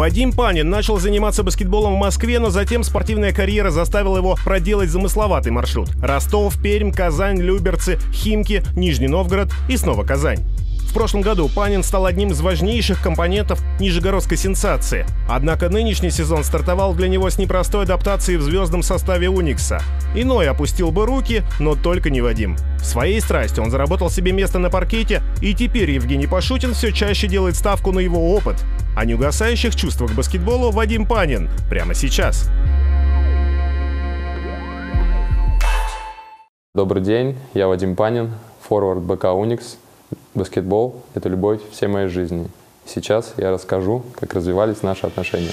Вадим Панин начал заниматься баскетболом в Москве, но затем спортивная карьера заставила его проделать замысловатый маршрут. Ростов, Пермь, Казань, Люберцы, Химки, Нижний Новгород и снова Казань. В прошлом году Панин стал одним из важнейших компонентов нижегородской сенсации. Однако нынешний сезон стартовал для него с непростой адаптацией в звездном составе Уникса. Иной опустил бы руки, но только не Вадим. Своей страстью он заработал себе место на паркете, и теперь Евгений Пашутин все чаще делает ставку на его опыт. О неугасающих чувствах к баскетболу Вадим Панин прямо сейчас. Добрый день, я Вадим Панин, форвард БК «Уникс». Баскетбол – это любовь всей моей жизни. Сейчас я расскажу, как развивались наши отношения.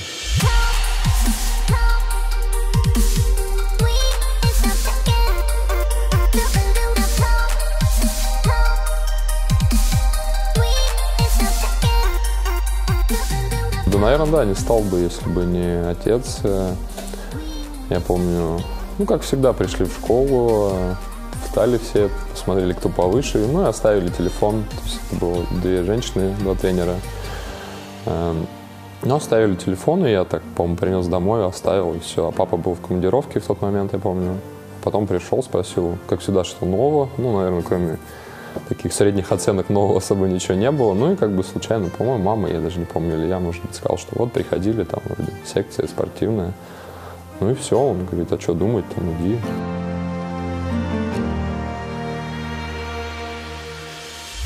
Наверное, да, не стал бы, если бы не отец. Я помню, ну, как всегда, пришли в школу, встали все, посмотрели, кто повыше, ну и оставили телефон. То есть это было две женщины, два тренера. Эм, ну, оставили телефон, и я так, по-моему, принес домой, оставил, и все. А папа был в командировке в тот момент, я помню. Потом пришел, спросил, как всегда, что нового. Ну, наверное, кроме таких средних оценок нового особо ничего не было. Ну и как бы случайно, по-моему, мама, я даже не помню, или я, может быть, сказал, что вот приходили, там вроде секция спортивная. Ну и все, он говорит, а что думать, там иди.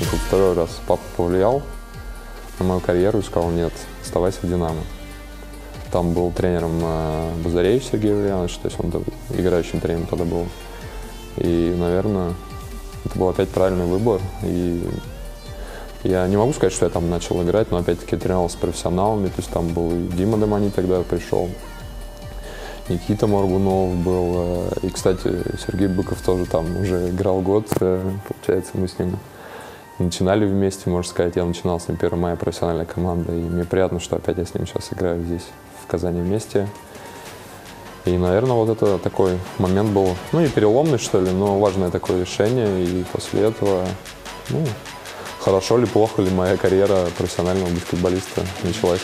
И второй раз папа повлиял на мою карьеру и сказал, нет, оставайся в «Динамо». Там был тренером э, Базаревич Сергей Ульянович, то есть он играющим тренером тогда был. И, наверное, это был опять правильный выбор. И я не могу сказать, что я там начал играть, но опять-таки тренировался с профессионалами. То есть там был и Дима Демани тогда пришел, Никита Моргунов был. Э, и, кстати, Сергей Быков тоже там уже играл год. Э, получается, мы с ним начинали вместе, можно сказать. Я начинал с ним первая моя профессиональная команда. И мне приятно, что опять я с ним сейчас играю здесь, в Казани вместе. И, наверное, вот это такой момент был, ну, не переломный, что ли, но важное такое решение. И после этого, ну, хорошо ли, плохо ли моя карьера профессионального баскетболиста началась.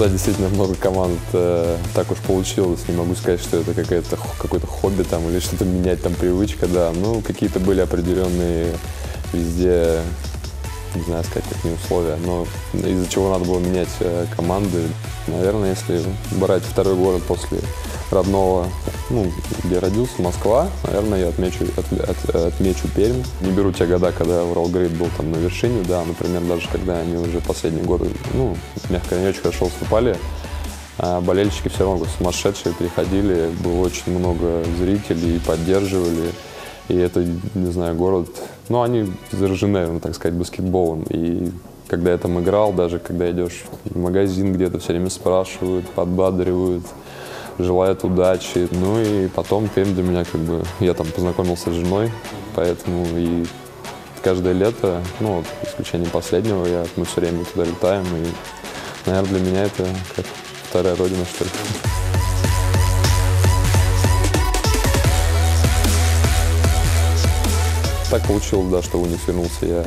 Да, действительно много команд э, так уж получилось. Не могу сказать, что это какое-то какое-то хобби там или что-то менять там привычка, да. Ну, какие-то были определенные везде, не знаю сказать, какие условия, но из-за чего надо было менять э, команды. Наверное, если брать второй город после родного, ну, где родился, Москва, наверное, я отмечу, от, от, отмечу Пермь. Не беру те года, когда Уралгрейд был там на вершине, да, например, даже когда они уже последние годы, ну, мягко не очень хорошо выступали, а болельщики все равно сумасшедшие приходили, было очень много зрителей, поддерживали. И это, не знаю, город, ну, они заражены, наверное, так сказать, баскетболом. И когда я там играл, даже когда идешь в магазин где-то, все время спрашивают, подбадривают желает удачи. Ну и потом Пермь для меня как бы... Я там познакомился с женой, поэтому и каждое лето, ну, исключением последнего, я, мы все время туда летаем. И, наверное, для меня это как вторая родина, что ли. Так получилось, да, что в Уникс вернулся я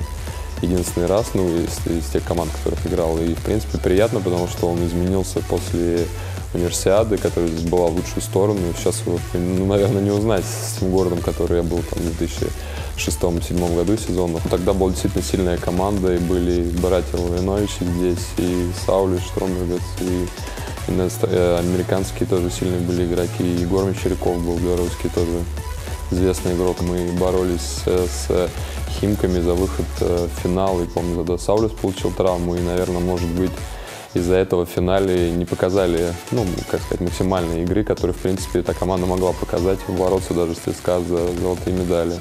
единственный раз, ну, из, из тех команд, которых играл. И, в принципе, приятно, потому что он изменился после универсиады, которая была в лучшую сторону. Сейчас его, ну, наверное, не узнать с тем городом, который я был там в 2006-2007 году сезонов. Тогда была действительно сильная команда, и были братья Лавиновичи здесь, и Саули Штромбергас, и, и э, американские тоже сильные были игроки, и Егор Мещеряков был белорусский тоже известный игрок. Мы боролись с, Химками за выход э, в финал, и помню, тогда Саулис получил травму, и, наверное, может быть, из-за этого в финале не показали, ну, как сказать, максимальные игры, которые, в принципе, эта команда могла показать, бороться даже с ЦСКА за золотые медали.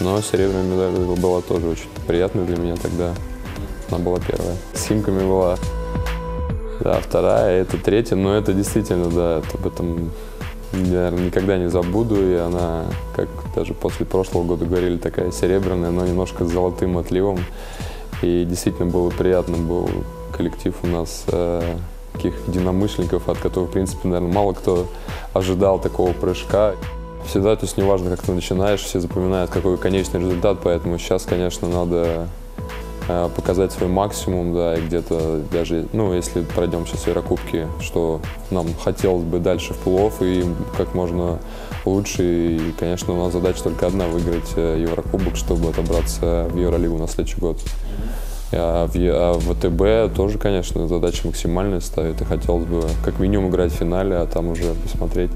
Но серебряная медаль была тоже очень приятной для меня тогда. Она была первая. С Химками была, да, вторая, это третья, но это действительно, да, это об этом я никогда не забуду, и она, как даже после прошлого года говорили, такая серебряная, но немножко с золотым отливом. И действительно было приятно, был коллектив у нас э, таких единомышленников, от которых, в принципе, наверное, мало кто ожидал такого прыжка. Всегда, то есть неважно, как ты начинаешь, все запоминают, какой конечный результат, поэтому сейчас, конечно, надо показать свой максимум, да, и где-то даже, ну, если пройдем сейчас Еврокубки, что нам хотелось бы дальше в плов и как можно лучше. И, конечно, у нас задача только одна – выиграть э, Еврокубок, чтобы отобраться в Евролигу на следующий год. А в, а ВТБ тоже, конечно, задача максимальная ставит. И хотелось бы как минимум играть в финале, а там уже посмотреть.